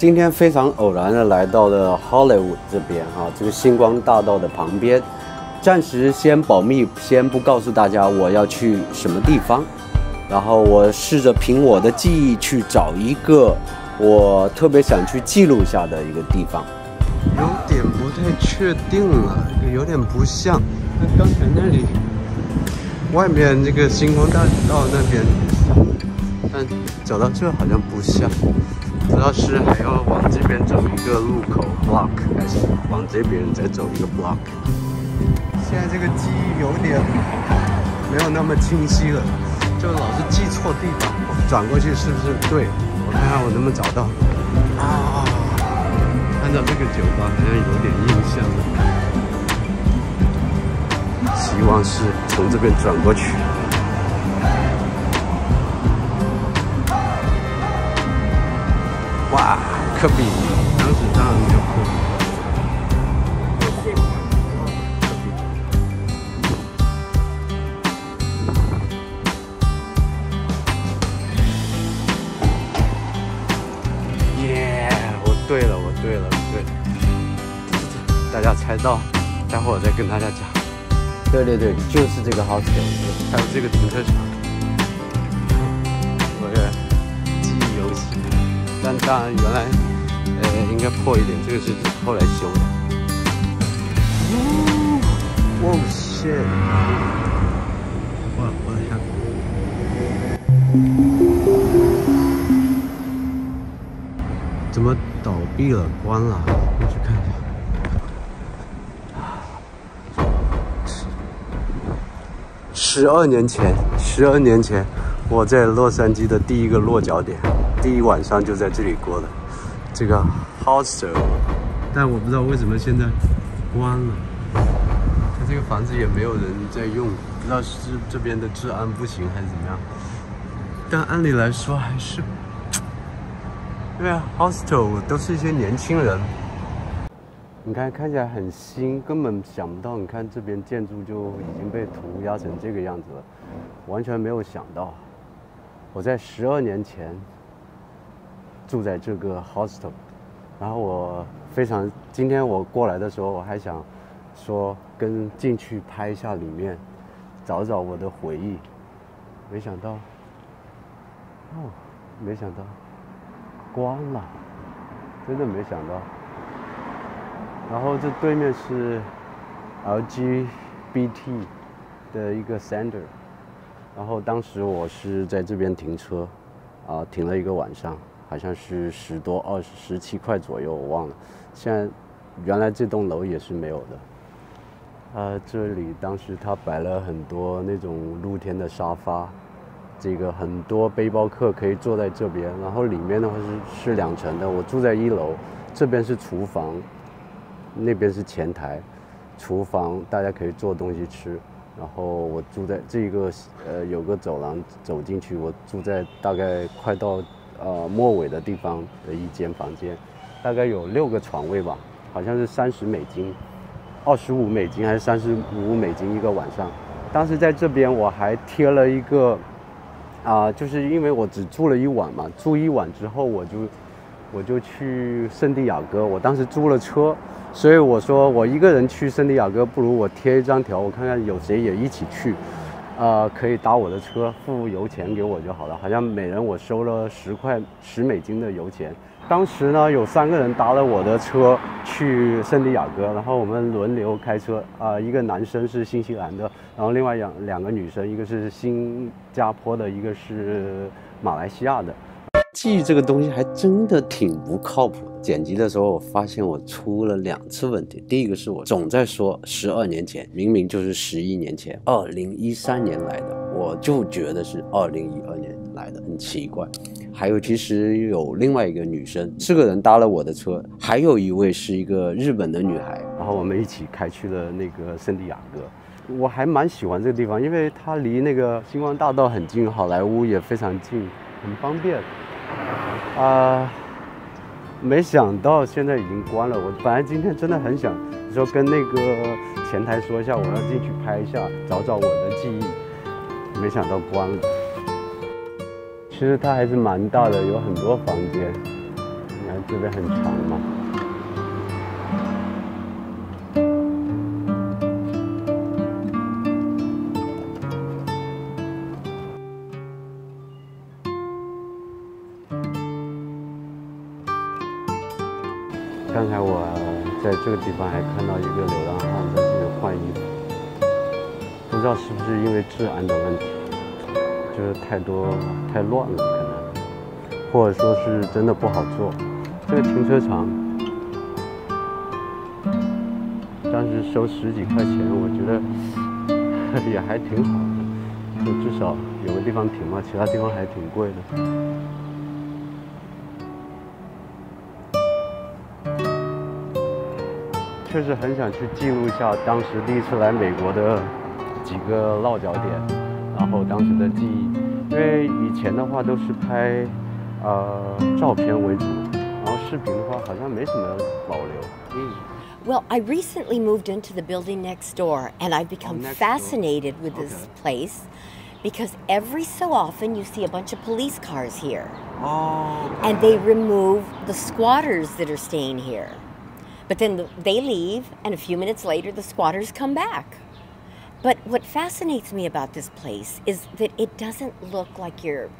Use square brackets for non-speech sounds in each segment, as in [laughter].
今天非常偶然的来到了 Hollywood 这边啊，这个星光大道的旁边。暂时先保密，先不告诉大家我要去什么地方。然后我试着凭我的记忆去找一个我特别想去记录下的一个地方。有点不太确定了，有点不像。那刚才那里外面这个星光大道那边，但走到这好像不像。不知道是还要往这边走一个路口 block，还是往这边再走一个 block。现在这个记忆有点没有那么清晰了，就老是记错地方。转过去是不是对？我看看我能不能找到。啊，看到这个酒吧好像有点印象了。希望是从这边转过去。科比，当时当然没有科比。耶，我对了，我对了，对，大家猜到，待会儿我再跟大家讲。对对对，就是这个 hostel，还有这个停车场。我也记忆犹新。但当然，原来呃应该破一点，这个是后来修的。哇，shit！我我的天，怎么倒闭了？关了？我去看看。十二年前，十二年前，我在洛杉矶的第一个落脚点。第一晚上就在这里过的，这个 hostel，但我不知道为什么现在关了。它这个房子也没有人在用，不知道是这边的治安不行还是怎么样。但按理来说还是，[tsk] 对啊，hostel 都是一些年轻人。你看看起来很新，根本想不到。你看这边建筑就已经被涂鸦成这个样子了，完全没有想到。我在十二年前。住在这个 hostel，然后我非常今天我过来的时候，我还想说跟进去拍一下里面，找找我的回忆，没想到，哦，没想到关了，真的没想到。然后这对面是 LGBT 的一个 center，然后当时我是在这边停车，啊，停了一个晚上。好像是十多二十十七块左右，我忘了。现在原来这栋楼也是没有的。呃，这里当时他摆了很多那种露天的沙发，这个很多背包客可以坐在这边。然后里面的话是是两层的，我住在一楼，这边是厨房，那边是前台，厨房大家可以做东西吃。然后我住在这个呃有个走廊走进去，我住在大概快到。呃，末尾的地方的一间房间，大概有六个床位吧，好像是三十美金，二十五美金还是三十五美金一个晚上。当时在这边我还贴了一个，啊，就是因为我只住了一晚嘛，住一晚之后我就我就去圣地亚哥，我当时租了车，所以我说我一个人去圣地亚哥不如我贴一张条，我看看有谁也一起去。呃，可以搭我的车，付油钱给我就好了。好像每人我收了十块十美金的油钱。当时呢，有三个人搭了我的车去圣地亚哥，然后我们轮流开车。啊，一个男生是新西兰的，然后另外两两个女生，一个是新加坡的，一个是马来西亚的。记忆这个东西还真的挺不靠谱。剪辑的时候，我发现我出了两次问题。第一个是我总在说十二年前，明明就是十一年前，二零一三年来的，我就觉得是二零一二年来的，很奇怪。还有，其实有另外一个女生，四个人搭了我的车，还有一位是一个日本的女孩，然后我们一起开去了那个圣地亚哥。我还蛮喜欢这个地方，因为它离那个星光大道很近，好莱坞也非常近，很方便。啊。没想到现在已经关了。我本来今天真的很想说跟那个前台说一下，我要进去拍一下，找找我的记忆。没想到关了。其实它还是蛮大的，有很多房间。你看这边很长嘛。刚才我在这个地方还看到一个流浪汉在这里换衣服，不知道是不是因为治安的问题，就是太多太乱了可能，或者说是真的不好做。这个停车场当时收十几块钱，我觉得 [laughs] 也还挺好的，就至少有个地方停嘛，其他地方还挺贵的。确实很想去记录一下当时第一次来美国的几个落脚点，然后当时的记忆。因为以前的话都是拍呃照片为主，然后视频的话好像没什么保留。嗯。Well, I recently moved into the building next door, and I've become fascinated door. with this place because every so often you see a bunch of police cars here, Oh. and they remove the squatters that are staying here. But then the, they leave, and a few minutes later, the squatters come back. But what fascinates me about this place is that it doesn't look like your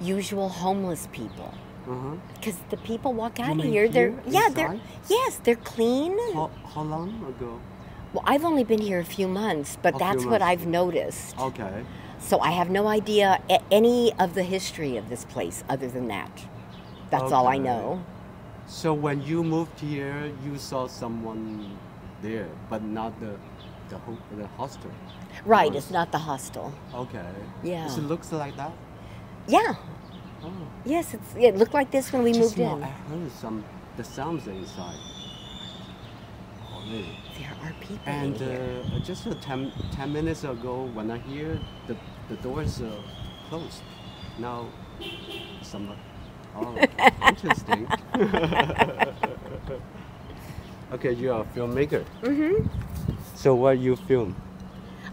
usual homeless people. Mm-hmm. Because the people walk out of here, they're yeah, they're yes, they're clean. How, how long ago? Well, I've only been here a few months, but A that's what months. I've noticed. Okay. So I have no idea any of the history of this place other than that. That's all I know. So when you moved here, you saw someone there, but not the the, ho- the hostel. Right, it's not the hostel. Okay. Yeah. Does it looks like that? Yeah. Oh. Yes, it's it looked like this when we Just moved now in. I heard some the sounds inside. Oh. There are people And in here. uh, just uh, 10, 10 minutes ago, when I hear the, the doors uh, closed, now some. Oh, interesting. [laughs] okay, you are a filmmaker. Mm-hmm. So what you film?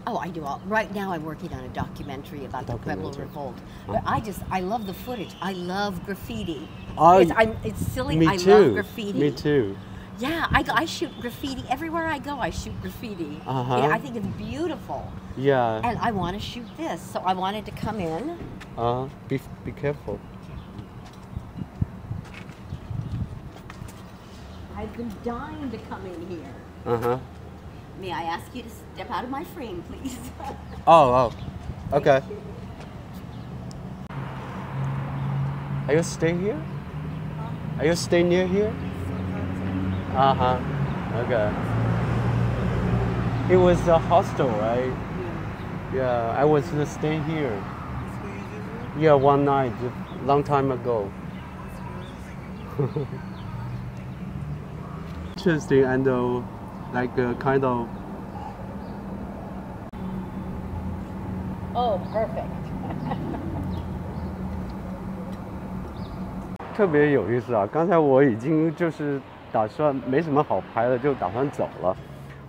Oh, I do all. Right now, I'm working on a documentary about the Pueblo Documentary. Revolt. But I just, I love the footage. I love graffiti. Oh, it's, I'm, it's silly. Me I too. love graffiti. Me too. Yeah, I, I shoot graffiti everywhere I go. I shoot graffiti. Uh-huh. Know, I think it's beautiful, Yeah. and I want to shoot this. So I wanted to come in. Uh, be be careful. Been dying to come in here. Uh huh. May I ask you to step out of my frame, please? [laughs] Oh, oh. Okay. Are you staying here? Are you staying near here? Uh huh. Okay. It was a hostel, right? Yeah, I was staying here. Yeah, one night, a long time ago. [laughs] Interesting and uh, like uh, kind of oh, perfect. [laughs] 特别有意思啊！刚才我已经就是打算没什么好拍的，就打算走了。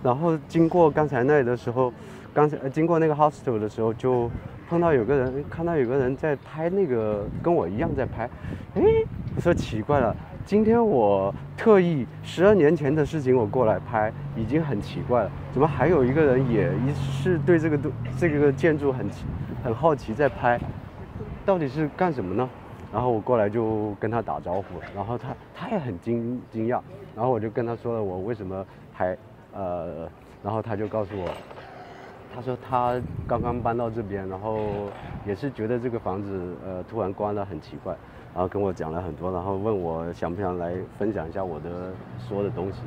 然后经过刚才那里的时候，刚才呃经过那个 hostel 的时候，就碰到有个人，看到有个人在拍那个，跟我一样在拍。哎，我说奇怪了，今天我特意十二年前的事情我过来拍，已经很奇怪了，怎么还有一个人也一是对这个都这个建筑很奇很好奇在拍，到底是干什么呢？然后我过来就跟他打招呼，然后他他也很惊惊讶，然后我就跟他说了我为什么还呃，然后他就告诉我，他说他刚刚搬到这边，然后也是觉得这个房子呃突然关了很奇怪，然后跟我讲了很多，然后问我想不想来分享一下我的说的东西，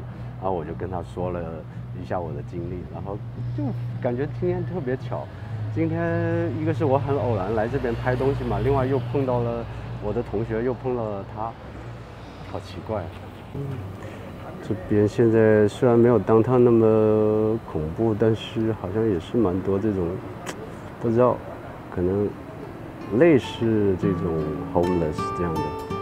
然后我就跟他说了一下我的经历，然后就感觉今天特别巧，今天一个是我很偶然来这边拍东西嘛，另外又碰到了我的同学，又碰到了他，好奇怪。嗯，这边现在虽然没有当趟那么恐怖，但是好像也是蛮多这种，不知道，可能类似这种 homeless 这样的。